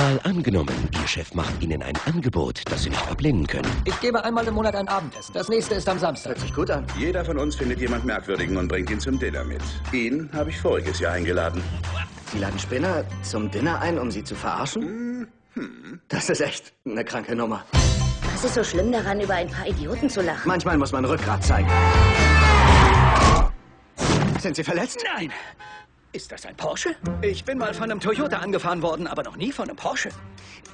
Mal angenommen, Ihr Chef macht Ihnen ein Angebot, das Sie nicht ablehnen können. Ich gebe einmal im Monat ein Abendessen. Das nächste ist am Samstag. Hört sich gut an. Jeder von uns findet jemand Merkwürdigen und bringt ihn zum Dinner mit. Ihn habe ich voriges Jahr eingeladen. Sie laden Spinner zum Dinner ein, um sie zu verarschen? Das ist echt eine kranke Nummer. Was ist so schlimm daran, über ein paar Idioten zu lachen? Manchmal muss man Rückgrat zeigen. Sind Sie verletzt? Nein! Ist das ein Porsche? Ich bin mal von einem Toyota angefahren worden, aber noch nie von einem Porsche.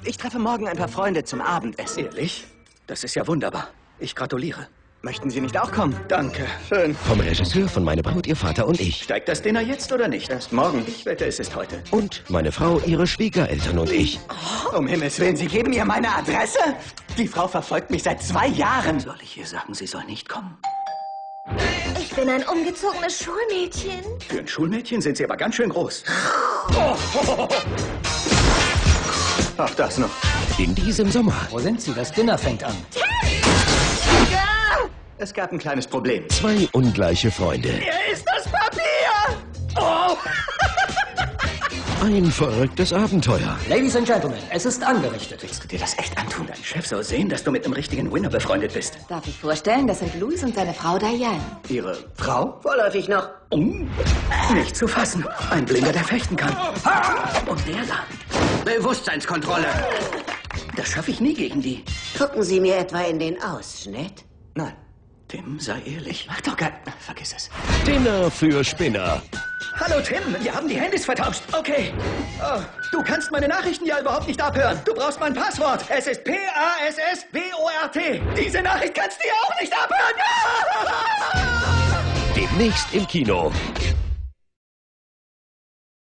Ich treffe morgen ein paar Freunde zum Abendessen. Ehrlich? Das ist ja wunderbar. Ich gratuliere. Möchten Sie nicht auch kommen? Danke. Schön. Vom Regisseur von Meine Braut, Ihr Vater und ich. Steigt das Dinner jetzt oder nicht? Erst morgen. Ich wette, es ist heute. Und meine Frau, Ihre Schwiegereltern und ich. Um Himmels Willen, Sie geben ihr meine Adresse? Die Frau verfolgt mich seit zwei Jahren. Soll ich ihr sagen, sie soll nicht kommen? Ich bin ein umgezogenes Schulmädchen. Für ein Schulmädchen sind sie aber ganz schön groß. Auch das noch. In diesem Sommer Wo sind sie? Das Dinner fängt an. Es gab ein kleines Problem. zwei ungleiche Freunde. Er ist das Papier! Oh! Ein verrücktes Abenteuer. Ladies and Gentlemen, es ist angerichtet. Willst du dir das echt antun? Dein Chef soll sehen, dass du mit einem richtigen Winner befreundet bist. Darf ich vorstellen, das sind Louis und seine Frau Diane. Ihre Frau? Vorläufig noch. Nicht zu fassen. Ein Blinder, der fechten kann. Und der da. Bewusstseinskontrolle. Das schaffe ich nie gegen die. Gucken Sie mir etwa in den Ausschnitt. Nein. Tim, sei ehrlich. Mach doch gar... Vergiss es. Dinner für Spinner. Hallo Tim, wir haben die Handys vertauscht. Okay. Oh, du kannst meine Nachrichten ja überhaupt nicht abhören. Du brauchst mein Passwort. Es ist P-A-S-S-W-O-R-T. Diese Nachricht kannst du ja auch nicht abhören. Demnächst im Kino.